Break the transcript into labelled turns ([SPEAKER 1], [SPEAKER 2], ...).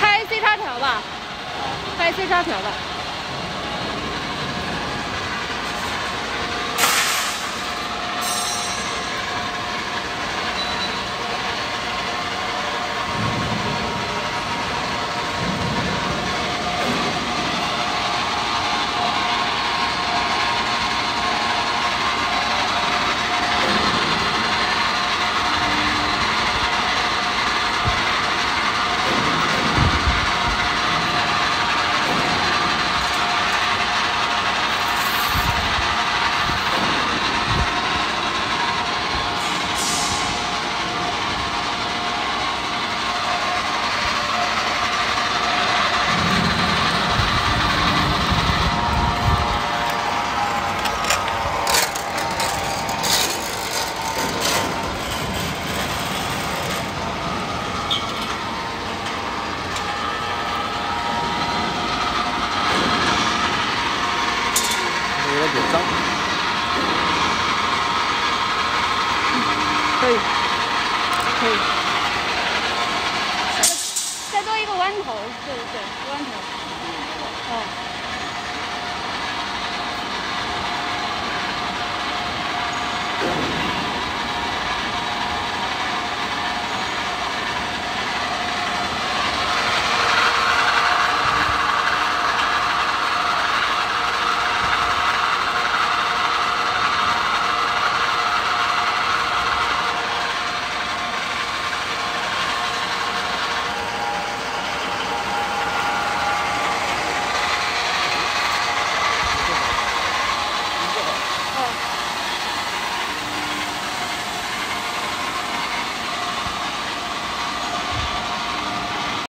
[SPEAKER 1] 开 C 叉条吧，开 C 叉条吧。
[SPEAKER 2] 张。
[SPEAKER 1] 可以，可以。再多一个弯头，对对对，弯头。哦。